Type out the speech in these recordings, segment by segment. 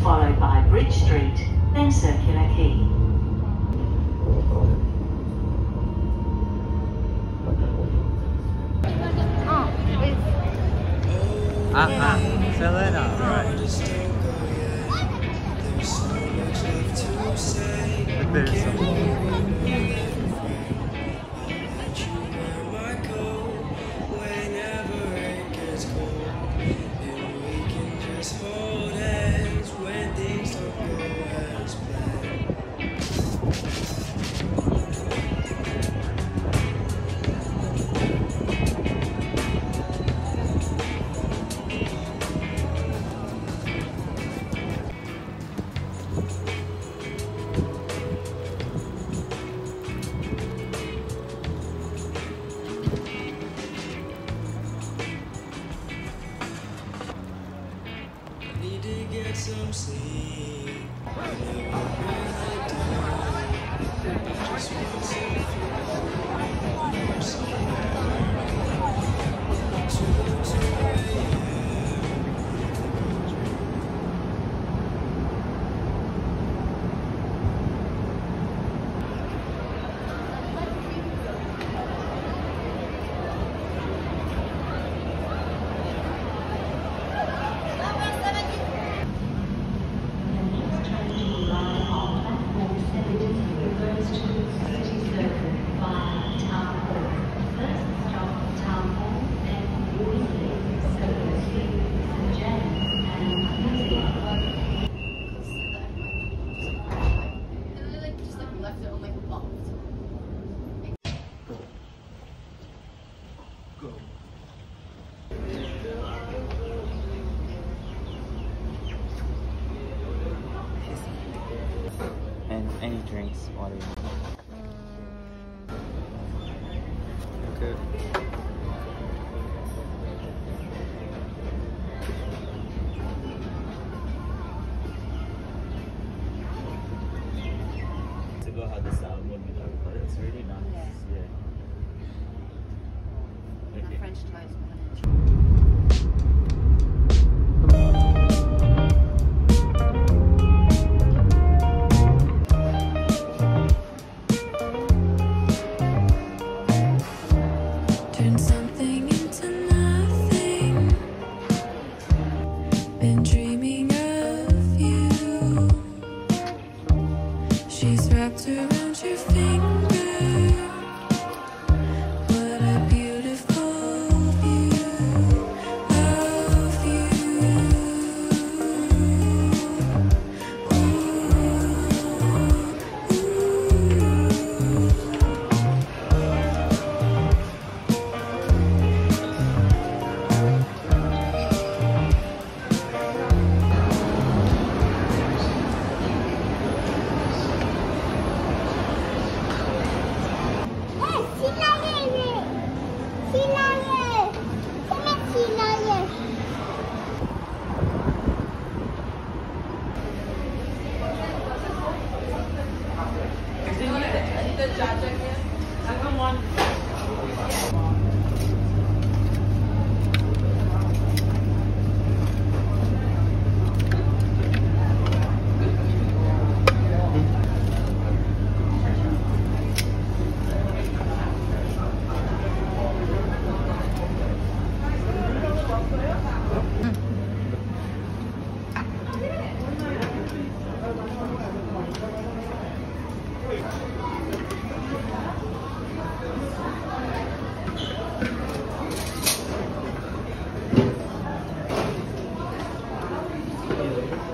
followed by Bridge Street, then Circular Quay. Ah, ah, Selena, right. There's Need to get some sleep. I just want to like drinks, water. Okay. To go how the sound would be like, but it's really nice. Yeah. Okay. French toast. What a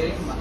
cái mặt